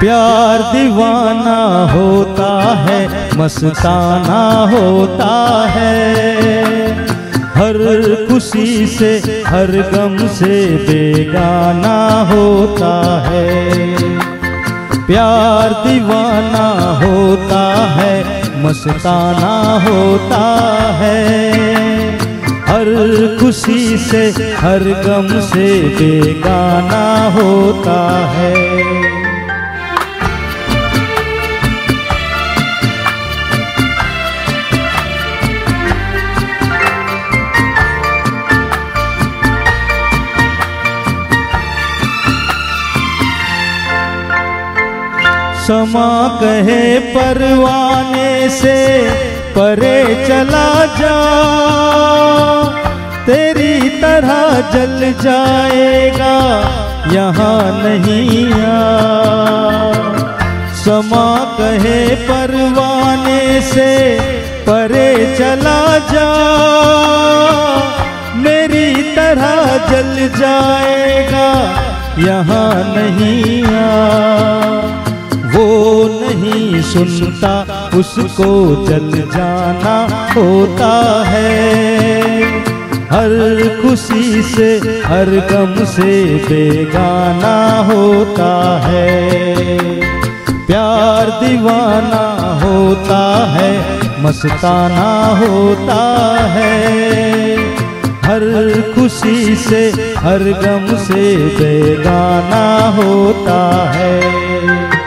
प्यार दीवाना होता है, मस्ताना होता है। हर खुशी से, हर गम से बेगाना होता है। प्यार दीवाना होता है, मस्ताना होता है। हर खुशी से, हर गम से बेगाना होता है। समा कहे परवाने से परे चला जा। तेरी तरह जल जाएगा, यहाँ नहीं आ। समा कहे परवाने से परे चला जा। मेरी तरह जल जाएगा, यहाँ नहीं आ। नहीं सुनता, उसको जल जाना होता है। हर खुशी से, हर गम से बेगाना होता है। प्यार दीवाना होता है, मस्ताना होता है। हर खुशी से, हर गम से बेगाना होता है।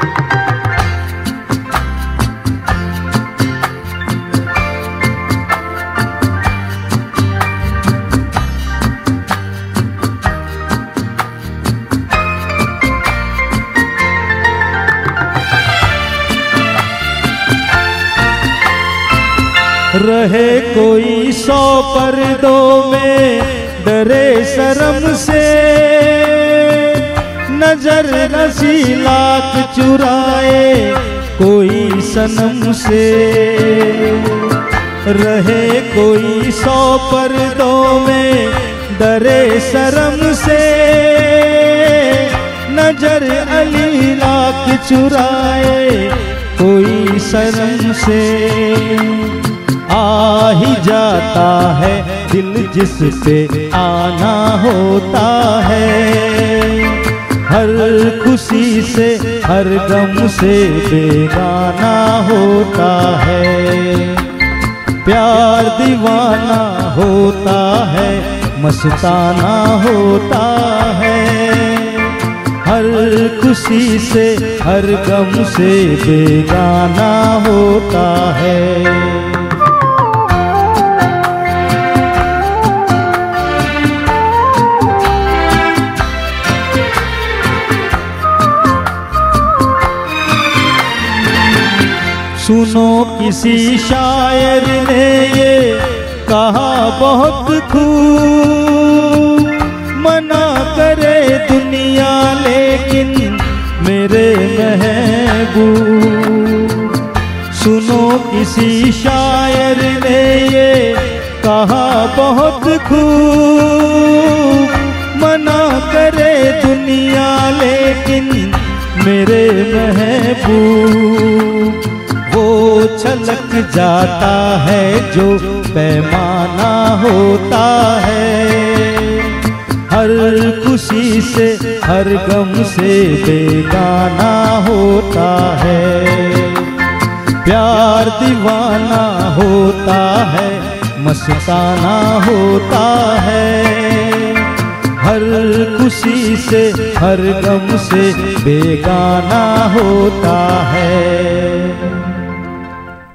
रहे कोई सौ पर्दों में, डरे शर्म से। नज़र नसी लाख चुराए कोई सनम से। रहे कोई सौ पर्दों में, डरे शर्म से। नज़र अली लाख चुराए कोई शर्म से। आ ही जाता है दिल जिस पे आना होता है। हर खुशी से, हर गम से बेगाना होता है। प्यार दीवाना होता है, मस्ताना होता है। हर खुशी से, हर गम से बेगाना होता है। सुनो किसी शायर ने ये कहा, बहुत खूब मना करे दुनिया, लेकिन मेरे महबूब। सुनो किसी शायर ने ये कहा, बहुत खूब मना करे दुनिया, लेकिन मेरे महबूब। वो छलक जाता है जो पैमाना होता है। हर खुशी से, हर गम से बेगाना होता है। प्यार दीवाना होता है, मस्ताना होता है। हर खुशी से, हर गम से बेगाना होता है।